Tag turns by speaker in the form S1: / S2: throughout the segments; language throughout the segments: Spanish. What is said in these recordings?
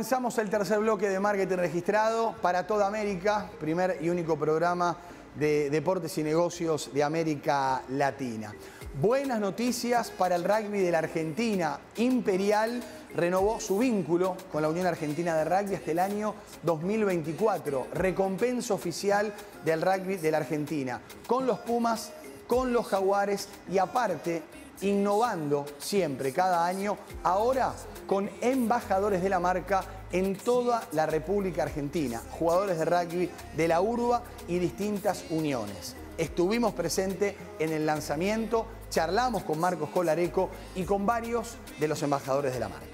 S1: Comenzamos el tercer bloque de marketing registrado para toda América, primer y único programa de deportes y negocios de América Latina. Buenas noticias para el rugby de la Argentina. Imperial renovó su vínculo con la Unión Argentina de Rugby hasta el año 2024. Recompensa oficial del rugby de la Argentina. Con los Pumas, con los Jaguares y aparte innovando siempre, cada año, ahora con embajadores de la marca en toda la República Argentina, jugadores de rugby de la urba y distintas uniones. Estuvimos presentes en el lanzamiento, charlamos con Marcos Colareco y con varios de los embajadores de la marca.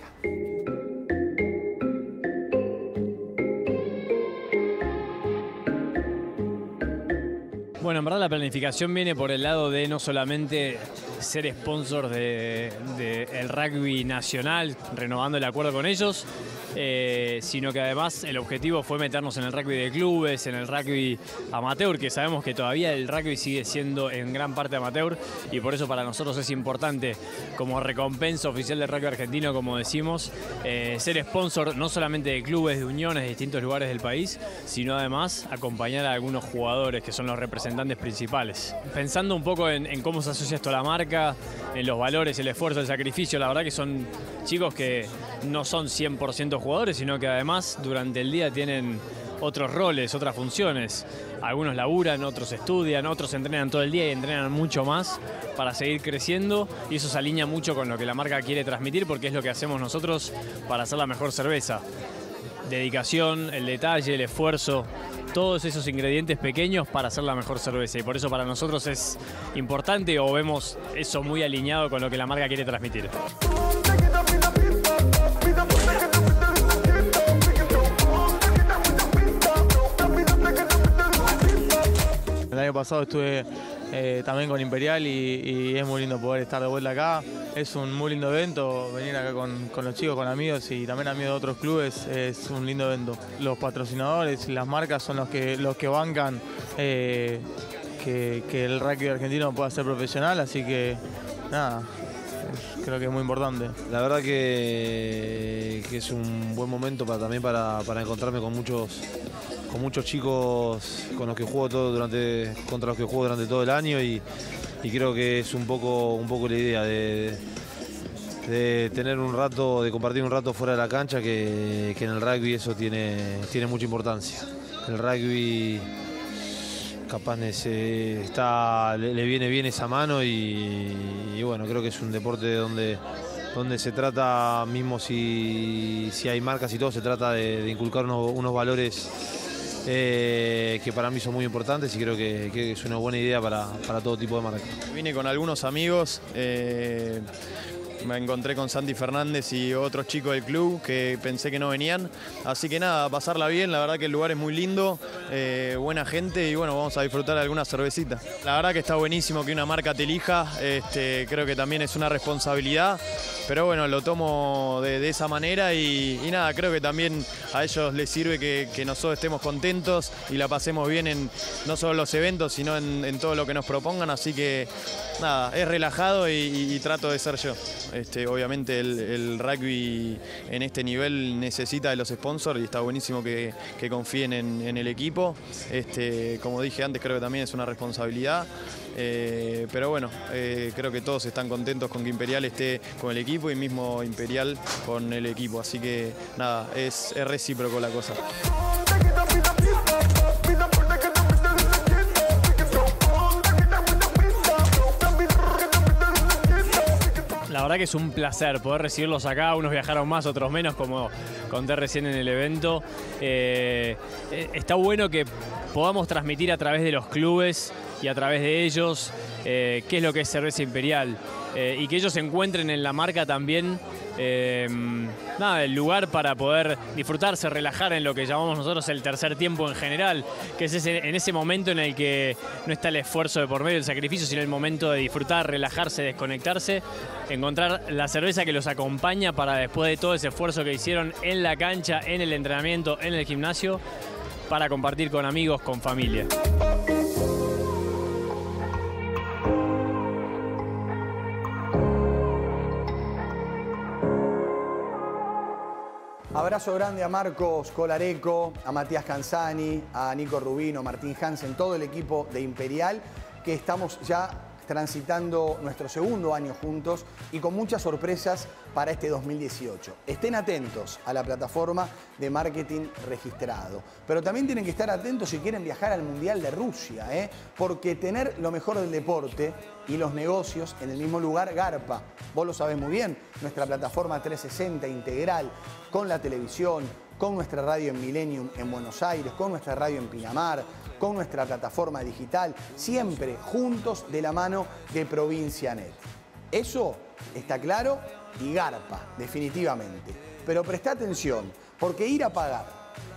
S2: Bueno, en verdad la planificación viene por el lado de no solamente ser sponsor del de, el rugby nacional, renovando el acuerdo con ellos, eh, sino que además el objetivo fue meternos en el rugby de clubes, en el rugby amateur, que sabemos que todavía el rugby sigue siendo en gran parte amateur y por eso para nosotros es importante como recompensa oficial del rugby argentino, como decimos, eh, ser sponsor no solamente de clubes, de uniones de distintos lugares del país, sino además acompañar a algunos jugadores que son los representantes principales. Pensando un poco en cómo se asocia esto a la marca, en los valores, el esfuerzo, el sacrificio, la verdad que son chicos que no son 100% jugadores, sino que además durante el día tienen otros roles, otras funciones. Algunos laburan, otros estudian, otros entrenan todo el día y entrenan mucho más para seguir creciendo y eso se alinea mucho con lo que la marca quiere transmitir porque es lo que hacemos nosotros para hacer la mejor cerveza. Dedicación, el detalle, el esfuerzo, todos esos ingredientes pequeños para hacer la mejor cerveza y por eso para nosotros es importante o vemos eso muy alineado con lo que la marca quiere transmitir.
S3: El año pasado estuve eh, también con Imperial y, es muy lindo poder estar de vuelta acá. Es un muy lindo evento, venir acá con, con los chicos, con amigos y también amigos de otros clubes es un lindo evento. Los patrocinadores las marcas son los que, los que bancan eh, que, que el rugby argentino pueda ser profesional, así que nada, creo que es muy importante.
S4: La verdad que, que es un buen momento para, también para, para encontrarme con muchos, con muchos chicos con los que juego todo durante, contra los que juego durante todo el año y, y creo que es un poco, un poco la idea de, tener un rato, de compartir un rato fuera de la cancha que, que en el rugby eso tiene, tiene mucha importancia. El rugby capaz nece- está, le, viene bien esa mano y, y bueno, creo que es un deporte donde, donde se trata, mismo si, si hay marcas y todo, se trata de, de inculcar unos, unos valores eh, que para mí son muy importantes y creo que, es una buena idea para, para todo tipo de marcas.
S5: Vine con algunos amigos, eh, me encontré con Santi Fernández y otros chicos del club que pensé que no venían. Así que nada, pasarla bien, la verdad que el lugar es muy lindo, eh, buena gente y bueno, vamos a disfrutar de alguna cervecita. La verdad que está buenísimo que una marca te elija, este, creo que también es una responsabilidad, pero bueno, lo tomo de, esa manera y, nada, creo que también a ellos les sirve que, nosotros estemos contentos y la pasemos bien en no solo los eventos, sino en, todo lo que nos propongan, así que nada, es relajado y trato de ser yo. Este, obviamente el, rugby en este nivel necesita de los sponsors y está buenísimo que, que confíen en, en el equipo. Este, como dije antes, creo que también es una responsabilidad. Eh, pero bueno, eh, creo que todos están contentos con que Imperial esté con el equipo y mismo Imperial con el equipo. Así que nada, es, es recíproco la cosa.
S2: Que es un placer poder recibirlos acá. Unos viajaron más, otros menos, como conté recién en el evento. Eh, eh, está bueno que podamos transmitir a través de los clubes y a través de ellos eh, qué es lo que es cerveza imperial. Eh, y que ellos encuentren en la marca también eh, nada, el lugar para poder disfrutarse, relajar en lo que llamamos nosotros el tercer tiempo en general, que es ese- en ese momento en el que no está el esfuerzo de por medio, el sacrificio, sino el momento de disfrutar, relajarse, desconectarse, encontrar la cerveza que los acompaña para después de todo ese esfuerzo que hicieron en la cancha, en el entrenamiento, en el gimnasio, para compartir con amigos, con familia.
S1: Abrazo grande a Marcos Colareco, a Matías Canzani, a Nico Rubino, Martín Hansen, todo el equipo de Imperial, que estamos ya transitando nuestro segundo año juntos y con muchas sorpresas para este 2018. Estén atentos a la plataforma de marketing registrado, pero también tienen que estar atentos si quieren viajar al Mundial de Rusia, ¿eh? porque tener lo mejor del deporte y los negocios en el mismo lugar garpa. Vos lo sabés muy bien, nuestra plataforma 360 integral con la televisión, con nuestra radio en Millennium en Buenos Aires, con nuestra radio en Pinamar, con nuestra plataforma digital, siempre juntos de la mano de Provincia Net. Eso está claro y garpa, definitivamente. Pero presta atención, porque ir a pagar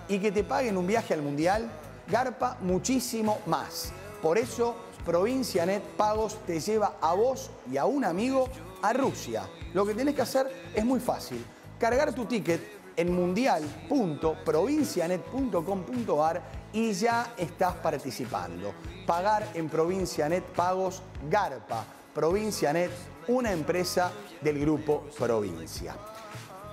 S1: y que te paguen un viaje al Mundial, garpa muchísimo más. Por eso, Provincia Net Pagos te lleva a vos y a un amigo a Rusia. Lo que tenés que hacer es muy fácil. Cargar tu ticket en mundial.provincianet.com.ar y ya estás participando. Pagar en Provincianet Pagos Garpa. Provincianet, una empresa del grupo Provincia.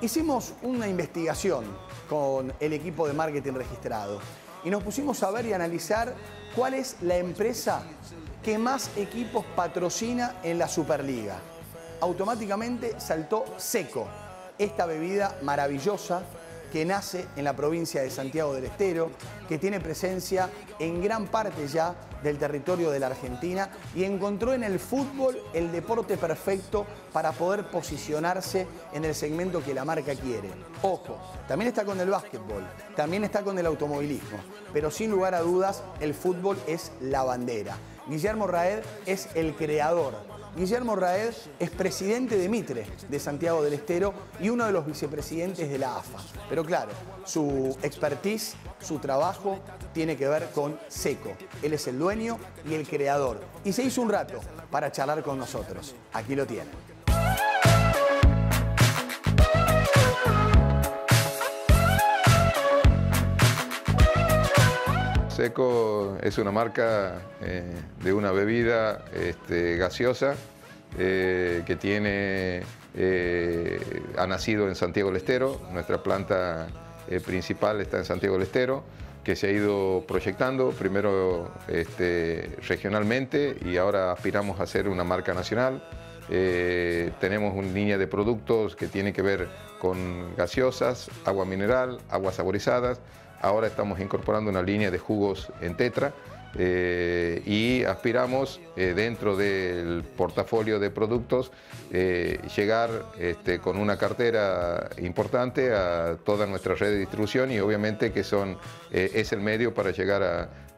S1: Hicimos una investigación con el equipo de marketing registrado y nos pusimos a ver y analizar cuál es la empresa que más equipos patrocina en la Superliga. Automáticamente saltó Seco, esta bebida maravillosa que nace en la provincia de Santiago del Estero, que tiene presencia en gran parte ya del territorio de la Argentina y encontró en el fútbol el deporte perfecto para poder posicionarse en el segmento que la marca quiere. Ojo, también está con el básquetbol, también está con el automovilismo, pero sin lugar a dudas el fútbol es la bandera. Guillermo Raed es el creador Guillermo Raed es presidente de Mitre de Santiago del Estero y uno de los vicepresidentes de la AFA. Pero claro, su expertise, su trabajo tiene que ver con Seco. Él es el dueño y el creador. Y se hizo un rato para charlar con nosotros. Aquí lo tienen.
S6: Seco es una marca eh, de una bebida este, gaseosa eh, que tiene, eh, ha nacido en Santiago del Estero. Nuestra planta principal está en Santiago del Estero, que se ha ido proyectando primero este, regionalmente y ahora aspiramos a ser una marca nacional. Tenemos una línea de productos que tiene que ver con gaseosas, agua mineral, aguas saborizadas. Ahora estamos incorporando una línea de jugos en tetra eh, y aspiramos eh, dentro del portafolio de productos eh, llegar este, con una cartera importante a toda nuestra red de distribución y obviamente que son, es el medio para llegar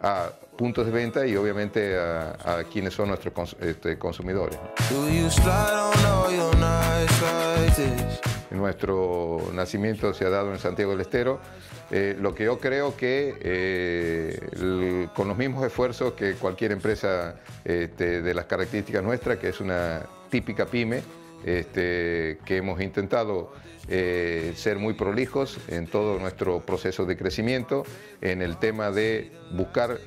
S6: a, puntos de venta y obviamente a, quienes son nuestros este, consumidores. Nuestro nacimiento se ha dado en Santiago del Estero, eh, lo que yo creo que eh, con los mismos esfuerzos que cualquier empresa este, de las características nuestras, que es una típica pyme, este, que hemos intentado eh, ser muy prolijos en todo nuestro proceso de crecimiento, en el tema de buscar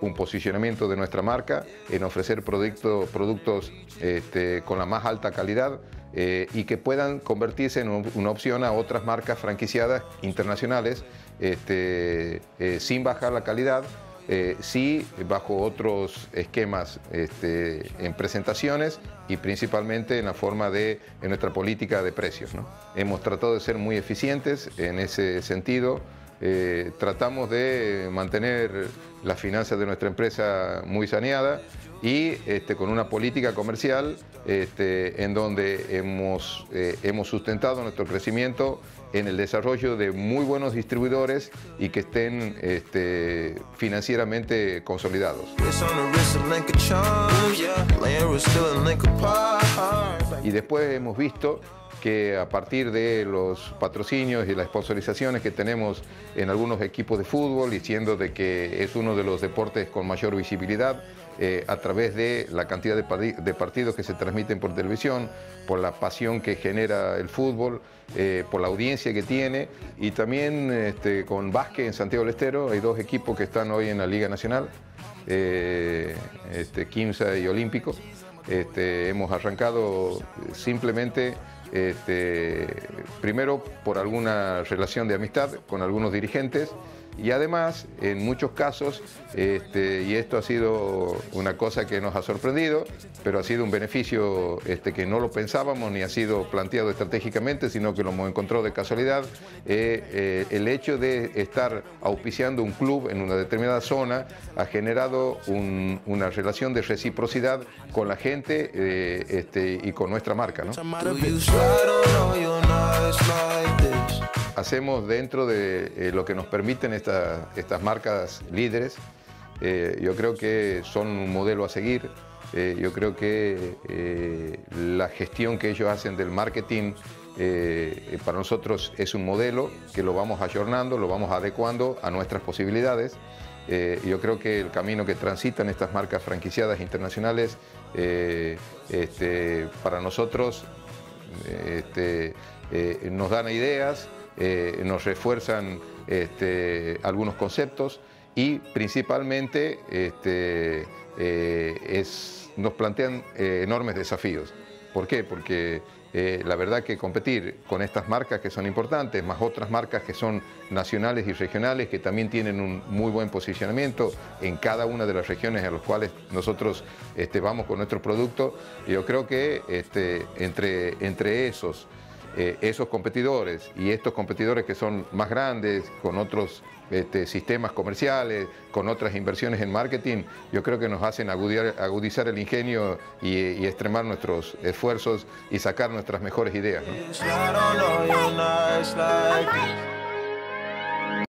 S6: un posicionamiento de nuestra marca, en ofrecer producto- productos este, con la más alta calidad, eh, y que puedan convertirse en un- una opción a otras marcas franquiciadas internacionales este, eh, sin bajar la calidad, eh, sí bajo otros esquemas este, en presentaciones y principalmente en la forma de en nuestra política de precios. ¿no? Hemos tratado de ser muy eficientes en ese sentido. Eh, tratamos de mantener las finanzas de nuestra empresa muy saneada y este, con una política comercial este, en donde hemos, eh, hemos sustentado nuestro crecimiento en el desarrollo de muy buenos distribuidores y que estén este, financieramente consolidados. Y después hemos visto que a partir de los patrocinios y las sponsorizaciones que tenemos en algunos equipos de fútbol y siendo de que es uno de los deportes con mayor visibilidad, eh, a través de la cantidad de, partidos que se transmiten por televisión, por la pasión que genera el fútbol, eh, por la audiencia que tiene y también este, con básquet en Santiago del Estero hay dos equipos que están hoy en la Liga Nacional, eh, este, Quimsa y Olímpico. Este, hemos arrancado simplemente este, primero por alguna relación de amistad con algunos dirigentes y además, en muchos casos, este, y esto ha sido una cosa que nos ha sorprendido, pero ha sido un beneficio este, que no lo pensábamos ni ha sido planteado estratégicamente, sino que lo hemos encontrado de casualidad, eh, eh, el hecho de estar auspiciando un club en una determinada zona ha generado una relación de reciprocidad con la gente eh, este, y con nuestra marca. Hacemos dentro de eh, lo que nos permiten estas marcas líderes. Eh, yo creo que son un modelo a seguir. Eh, yo creo que la gestión que ellos hacen del marketing para nosotros es un modelo que lo vamos ayornando, lo vamos adecuando a nuestras posibilidades. yo creo que el camino que transitan estas marcas franquiciadas internacionales este, para nosotros este, nos dan ideas, eh, nos refuerzan este, algunos conceptos y principalmente este, eh, nos plantean eh, enormes desafíos. ¿Por qué? Porque la verdad que competir con estas marcas que son importantes, más otras marcas que son nacionales y regionales, que también tienen un muy buen posicionamiento en cada una de las regiones a las cuales nosotros este, vamos con nuestro producto, yo creo que entre, entre esos eh, esos competidores y estos competidores que son más grandes, con otros este, sistemas comerciales, con otras inversiones en marketing, yo creo que nos hacen agudizar el ingenio y, extremar nuestros esfuerzos y sacar nuestras mejores ideas.